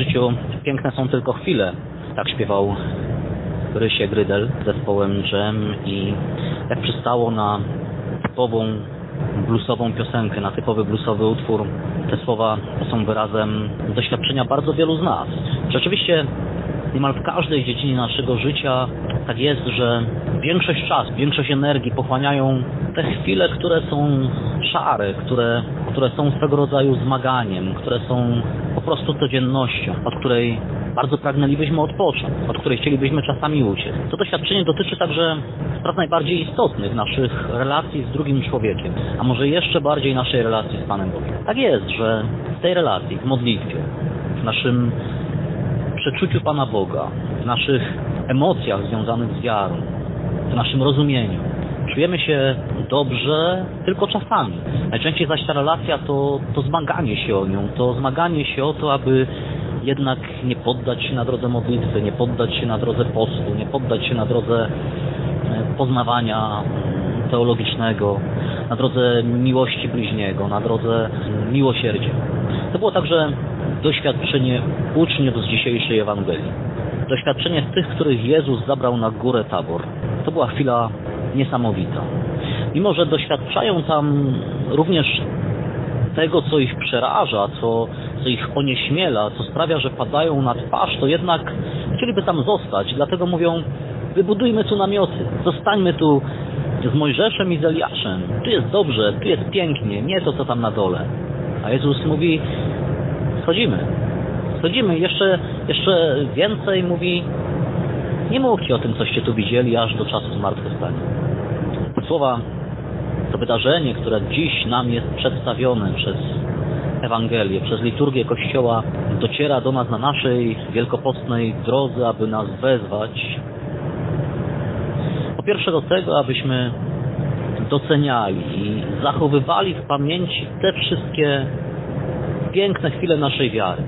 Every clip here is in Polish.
życiu piękne są tylko chwile. Tak śpiewał Rysie Grydel z zespołem Dżem i jak przystało na typową bluesową piosenkę, na typowy bluesowy utwór, te słowa są wyrazem doświadczenia bardzo wielu z nas. Rzeczywiście niemal w każdej dziedzinie naszego życia tak jest, że większość czasu, większość energii pochłaniają te chwile, które są szare, które, które są swego rodzaju zmaganiem, które są po prostu codziennością, od której bardzo pragnęlibyśmy odpocząć, od której chcielibyśmy czasami uciec. To doświadczenie dotyczy także spraw najbardziej istotnych naszych relacji z drugim człowiekiem, a może jeszcze bardziej naszej relacji z Panem Bogiem. Tak jest, że w tej relacji, w modlitwie, w naszym przeczuciu Pana Boga, w naszych emocjach związanych z wiarą, w naszym rozumieniu. Czujemy się dobrze tylko czasami. Najczęściej zaś ta relacja to, to zmaganie się o nią, to zmaganie się o to, aby jednak nie poddać się na drodze modlitwy, nie poddać się na drodze postu, nie poddać się na drodze e, poznawania teologicznego, na drodze miłości bliźniego, na drodze miłosierdzia. To było także doświadczenie uczniów z dzisiejszej Ewangelii. Doświadczenie tych, których Jezus zabrał na górę Tabor. To była chwila niesamowita. Mimo, że doświadczają tam również tego, co ich przeraża, co, co ich onieśmiela, co sprawia, że padają na twarz, to jednak chcieliby tam zostać. Dlatego mówią, wybudujmy tu namioty, zostańmy tu z Mojżeszem i z Eliaszem. Tu jest dobrze, tu jest pięknie, nie to, co tam na dole. A Jezus mówi, schodzimy. Schodzimy. Jeszcze, jeszcze więcej mówi, nie mówcie o tym, coście tu widzieli, aż do czasu zmartwychwstania. Słowa, to wydarzenie, które dziś nam jest przedstawione przez Ewangelię, przez liturgię Kościoła, dociera do nas na naszej wielkopostnej drodze, aby nas wezwać. Po pierwsze do tego, abyśmy doceniali i zachowywali w pamięci te wszystkie piękne chwile naszej wiary,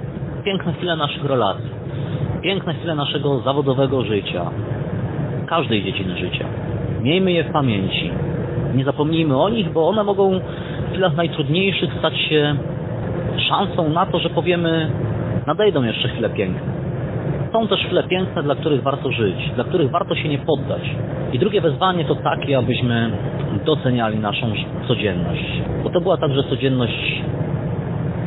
piękne chwile naszych relacji, piękne chwile naszego zawodowego życia, każdej dziedziny życia. Miejmy je w pamięci. Nie zapomnijmy o nich, bo one mogą w chwilach najtrudniejszych stać się szansą na to, że powiemy, nadejdą jeszcze chwile piękne. Są też chwile piękne, dla których warto żyć, dla których warto się nie poddać. I drugie wezwanie to takie, abyśmy doceniali naszą codzienność. Bo to była także codzienność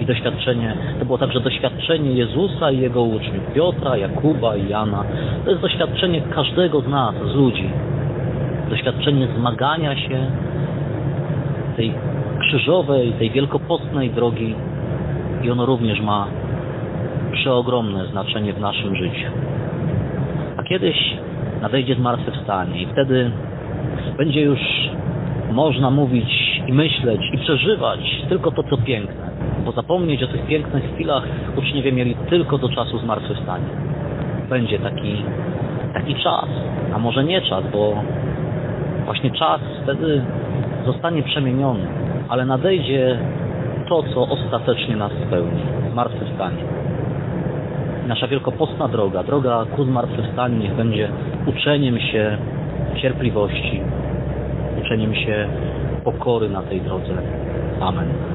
doświadczenie, to było także doświadczenie Jezusa i Jego uczniów, Piotra, Jakuba i Jana. To jest doświadczenie każdego z nas, z ludzi. Doświadczenie zmagania się tej krzyżowej, tej wielkopostnej drogi i ono również ma przeogromne znaczenie w naszym życiu. A kiedyś nadejdzie zmartwychwstanie i wtedy będzie już można mówić i myśleć i przeżywać tylko to, co piękne. Bo zapomnieć o tych pięknych chwilach uczniowie mieli tylko do czasu zmartwychwstania. Będzie taki, taki czas, a może nie czas, bo właśnie czas wtedy zostanie przemieniony, ale nadejdzie to, co ostatecznie nas spełni. Zmartwychwstanie. Nasza wielkopostna droga, droga ku zmartwychwstaniu niech będzie uczeniem się cierpliwości, uczeniem się pokory na tej drodze. Amen.